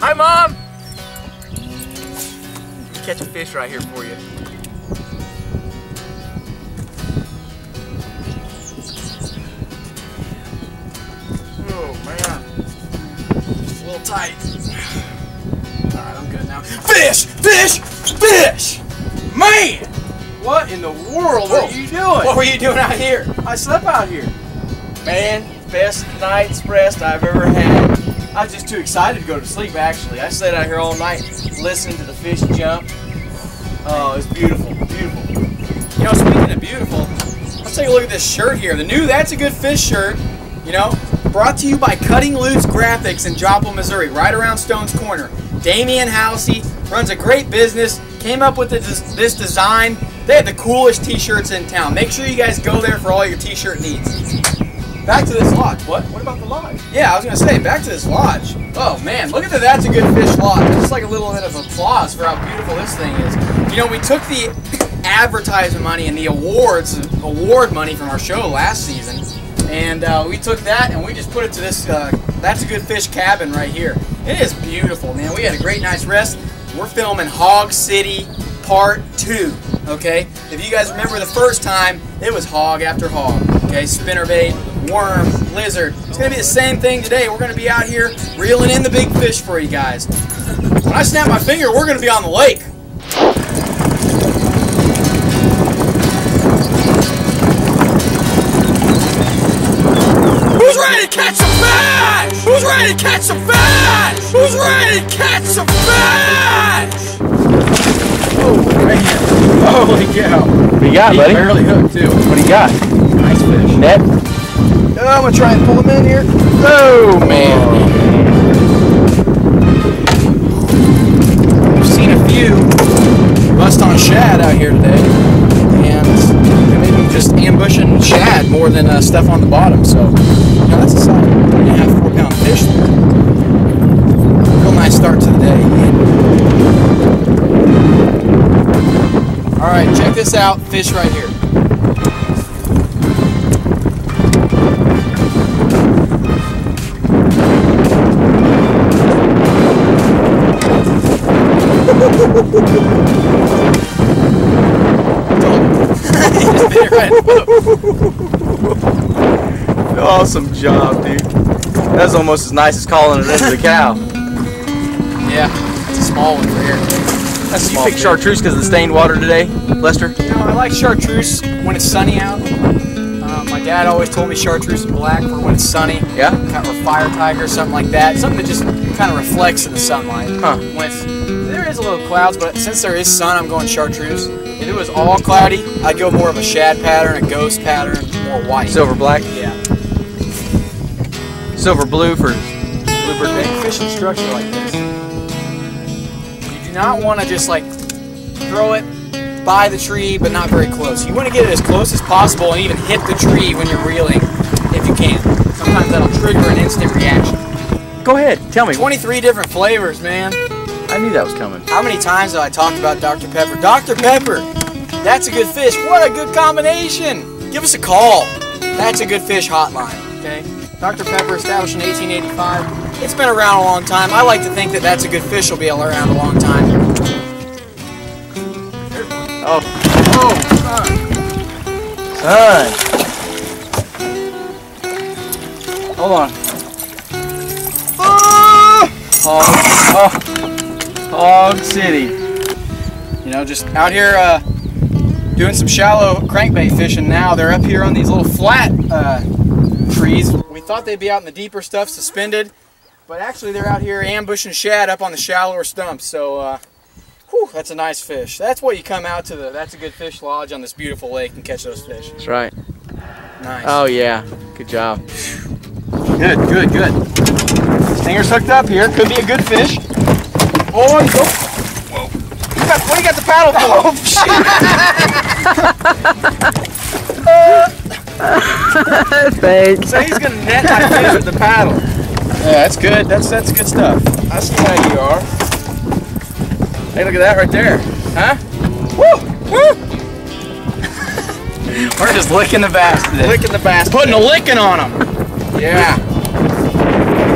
Hi, Mom! Catch a fish right here for you. Oh, man. A little tight. Alright, I'm good now. Fish! Fish! Fish! Man! What in the world Whoa. are oh, you doing? What were you doing out here? I slept out here. Man, best night's rest I've ever had. I was just too excited to go to sleep, actually. I stayed out here all night listening to the fish jump. Oh, it's beautiful, beautiful. You know, speaking of beautiful, let's take a look at this shirt here. The new That's a Good Fish shirt, you know, brought to you by Cutting Loose Graphics in Joplin, Missouri, right around Stone's Corner. Damian Housey runs a great business, came up with this, this design. They have the coolest t-shirts in town. Make sure you guys go there for all your t-shirt needs. Back to this lodge. What? What about the lodge? Yeah, I was gonna say, back to this lodge. Oh man, look at that. That's a Good Fish lodge. Just like a little bit of applause for how beautiful this thing is. You know, we took the advertisement money and the awards, award money from our show last season, and uh, we took that and we just put it to this uh, That's a Good Fish cabin right here. It is beautiful, man. We had a great night's rest. We're filming Hog City Part 2, okay? If you guys remember the first time, it was hog after hog, okay? Spinnerbait, worm, lizard. It's gonna be the same thing today. We're gonna be out here reeling in the big fish for you guys. When I snap my finger, we're gonna be on the lake. Who's ready to catch some fish? Who's ready to catch some fish? Who's ready to catch some fish? Oh, man. Holy cow. What do you got, He buddy? barely hooked, too. What do you got? Nice fish. Net? Oh, I'm gonna try and pull him in here. Oh, man. We've seen a few bust on shad out here today, and maybe just ambushing shad more than uh, stuff on the bottom. So, you know, that's a solid three and a half, four pound fish. Real nice start to the day. All right, check this out. Fish right here. Just bit it right in the hook. Awesome job, dude. That's almost as nice as calling it into the cow. Yeah, it's a small one for here. That's you picked chartreuse because of the stained water today, Lester? You know, I like chartreuse when it's sunny out. Uh, my dad always told me chartreuse is black for when it's sunny. Yeah? Kind of a fire tiger, or something like that. Something that just kind of reflects in the sunlight. Huh. When it's, there is a little clouds, but since there is sun, I'm going chartreuse. If it was all cloudy, I'd go more of a shad pattern, a ghost pattern, more white. Silver black? yeah. Silver blue for bluebird day. fishing structure like this. You do not want to just like throw it by the tree, but not very close. You want to get it as close as possible and even hit the tree when you're reeling, if you can. Sometimes that'll trigger an instant reaction. Go ahead, tell me. 23 different flavors, man. I knew that was coming. How many times have I talked about Dr. Pepper? Dr. Pepper, that's a good fish. What a good combination. Give us a call. That's a good fish hotline, okay? Dr. Pepper established in 1885. It's been around a long time. I like to think that that's a good fish will be around a long time. Oh, Oh, son. son. Hold on. Ah! Hog, oh, Hog City. You know, just out here uh, doing some shallow crankbait fishing now. They're up here on these little flat uh, trees. We thought they'd be out in the deeper stuff suspended, but actually they're out here ambushing shad up on the shallower stumps. So, uh, whew, that's a nice fish. That's what you come out to the That's a Good Fish Lodge on this beautiful lake and catch those fish. That's right. Nice. Oh, yeah. Good job. Good, good, good. Stinger's hooked up here. Could be a good fish. Oh, you go. Whoa. You got, what do you got the paddle for? Oh, shit. Thanks. So he's gonna net my fish with the paddle. Yeah, that's good. That's that's good stuff. I see how you are. Hey, look at that right there. Huh? Woo! Woo! We're just licking the bass today. Licking the bass. Putting a licking on him. Yeah.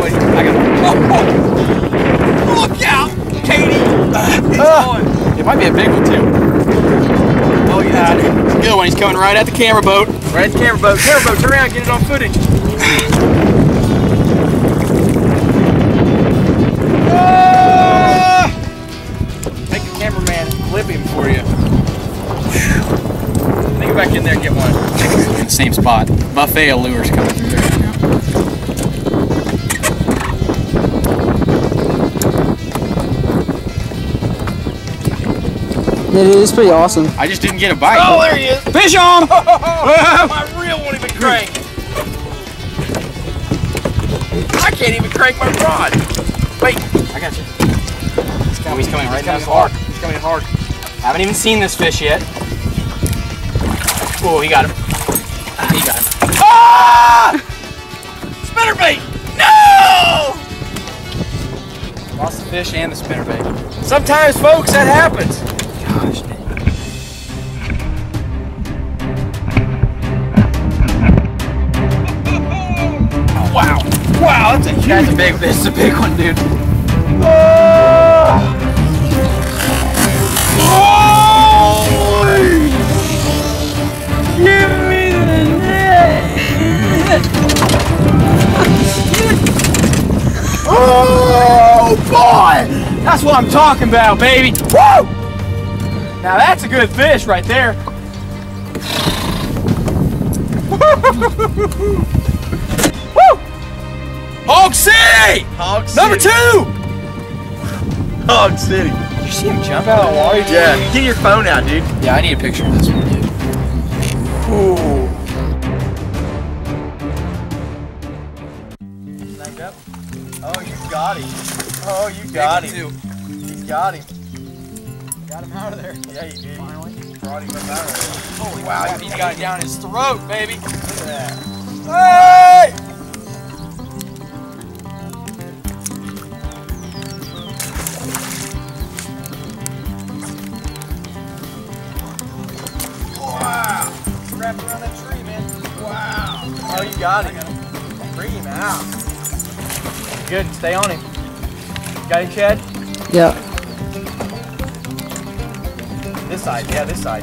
Wait, I got. Oh, oh. Oh, it might be a big one too. Oh yeah. It's a good one. He's coming right at the camera boat. Right at the camera boat. Camera boat, turn around, get it on footage. Ah! Make the cameraman flip him for you. Let me go back in there and get one. In the same spot. Buffet of lures coming It is pretty awesome. I just didn't get a bite. Oh, there he is. Fish on! My reel won't even crank. I can't even crank my rod. Wait, I got you. He's coming, he's coming right down hard. He's coming in hard. Haven't even seen this fish yet. Oh, he got him. Ah, he got him. Ah! Spinnerbait! No! Lost the fish and the spinnerbait. Sometimes, folks, that happens. Gosh, Wow. Wow, that's a huge That's a big, this is a big one, dude. Give me the net. Oh, boy! That's what I'm talking about, baby. Woo! Now that's a good fish right there. Woo! Hog City! Hog City. Number two! Hog City. Did you see him jump out of the water? Yeah. Get your phone out, dude. Yeah, I need a picture of this one, dude. Ooh. Oh, you got him. Oh, you got him. You got him. Got him out of there. Yeah, you did. Finally. Brought him up out of there. Holy wow, he's got it down his throat, baby. Look at that. Hey! Wow. Wrapped around that tree, man. Wow. Oh, you got him. Bring him out. Good. Stay on him. Got him, Chad? Yeah. This side. Yeah, this side.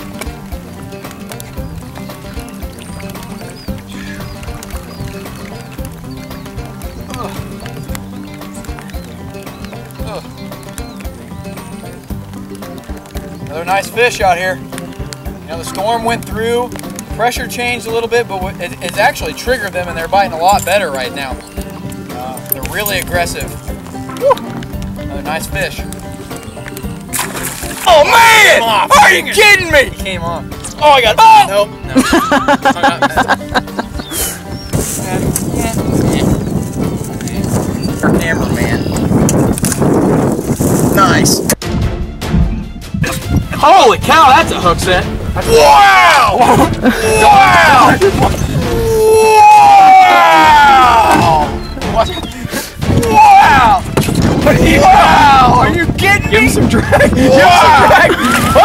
Another nice fish out here. You know, the storm went through, pressure changed a little bit, but it, it's actually triggered them and they're biting a lot better right now. Uh, they're really aggressive. Woo! Another nice fish. Oh, man! Off. Are you kidding me? He came on. Oh, I got Oh! Nope. No. Our cameraman. Nice. Holy cow, that's a hook set. Wow! wow! Wow! Wow! Wow! Are you kidding Give me? him some drag. Wow! Oh! Give him some Holy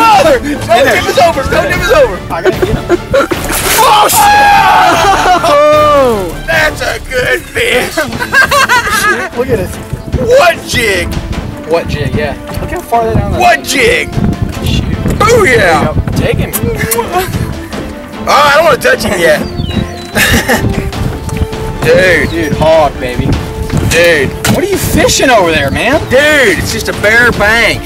Don't there. give us over! Don't give us over! I gotta get him. Oh, shit! Oh! That's a good fish! Look at this. What jig? What jig? Yeah. Look how far that down the. What jig? Shoot. Booyah! Yep, Take him. Oh, I don't want to touch him yet. dude, Dude, hog, baby. Dude, What are you fishing over there, man? dude, it's just a bare bank.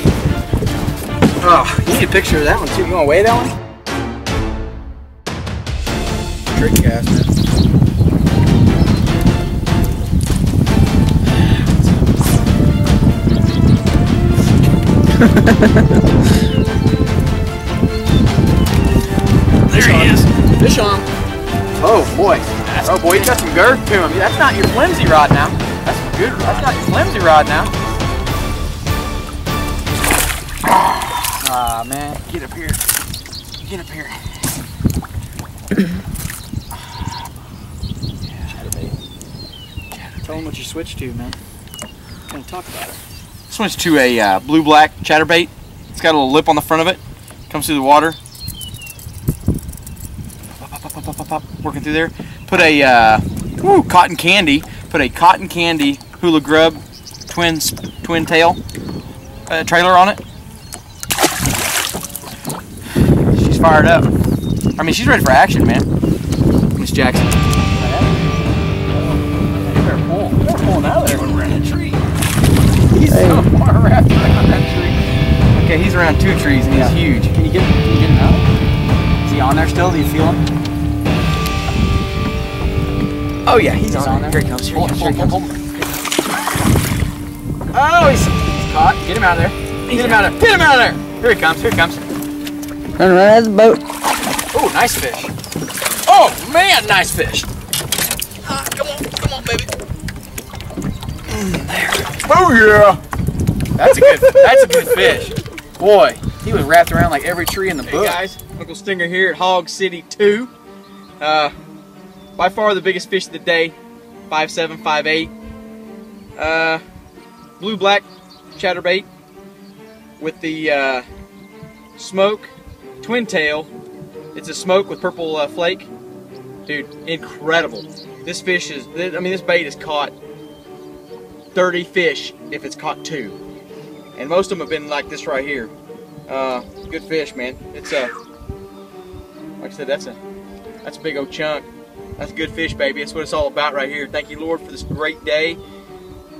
Oh, you need a picture of that one too. You want to weigh that one? Trick cast, man. There he is. Fish on. Oh boy. oh boy, he's got some girth to him. That's not your flimsy rod now. Good. That's not your flimsy rod now. Ah man, get up here. Get up here. Chatterbait. Tell him what you switched to, man. Talk about it. Switch to a uh, blue-black chatterbait. It's got a little lip on the front of it. Comes through the water. Pop, pop, pop, pop, pop, pop, working through there. Put a uh, woo, cotton candy. Put a cotton candy hula grub twin twin tail uh, trailer on it. She's fired up. I mean, she's ready for action, man. Miss Jackson. They're pulling. They're pulling out of there. Around that tree. He's so far wrapped around that tree. Okay, he's around two trees and he's huge. Can you get? Can you get him out? Is he on there still? Do you feel him? Oh yeah, he's, He's on, on there. there. Here he comes. Here he comes. Here he comes. Pull, pull. Oh, he's, he's caught. Get him out of there. Get him out of there. Get him out of there. Here he comes. Here he comes. Run right out of the boat. Oh, nice fish. Oh man, nice fish. Ah, come on, come on, baby. There. Oh yeah. That's a good. That's a good fish. Boy, he was wrapped around like every tree in the Hey book. guys, Uncle Stinger here at Hog City 2. Uh, by far the biggest fish of the day, 5758. Uh, blue black chatterbait with the uh, smoke twin tail. It's a smoke with purple uh, flake. Dude, incredible. This fish is, I mean, this bait has caught 30 fish if it's caught two. And most of them have been like this right here. Uh, good fish, man. It's a, like I said, that's a, that's a big old chunk. That's a good fish, baby. That's what it's all about right here. Thank you, Lord, for this great day.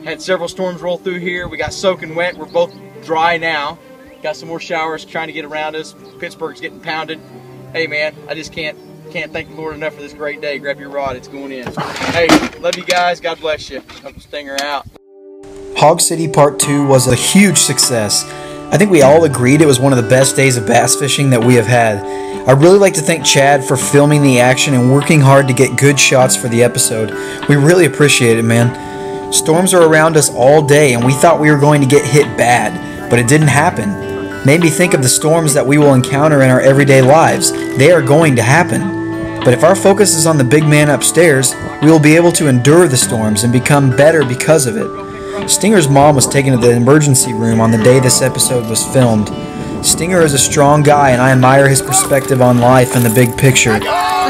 Had several storms roll through here. We got soaking wet. We're both dry now. Got some more showers trying to get around us. Pittsburg's getting pounded. Hey, man, I just can't can't thank the Lord enough for this great day. Grab your rod. It's going in. Hey, love you guys. God bless you. Uncle Stinger out. Hog City Part 2 was a huge success. I think we all agreed it was one of the best days of bass fishing that we have had. I'd really like to thank Chad for filming the action and working hard to get good shots for the episode. We really appreciate it, man. Storms are around us all day, and we thought we were going to get hit bad, but it didn't happen. Made me think of the storms that we will encounter in our everyday lives. They are going to happen. But if our focus is on the big man upstairs, we will be able to endure the storms and become better because of it. Stinger's mom was taken to the emergency room on the day this episode was filmed. Stinger is a strong guy, and I admire his perspective on life and the big picture.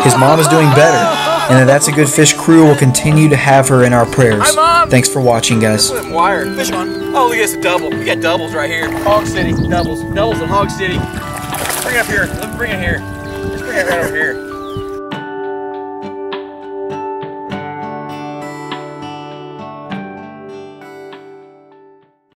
His mom is doing better, and That's a Good Fish crew will continue to have her in our prayers. Hi. Thanks for watching, guys. Look at them wire. Fish on. Oh, look at this, a double. We got doubles right here. Hog City, doubles. Doubles in Hog City. Bring it up here. Let me bring it here. Let's bring it right over here.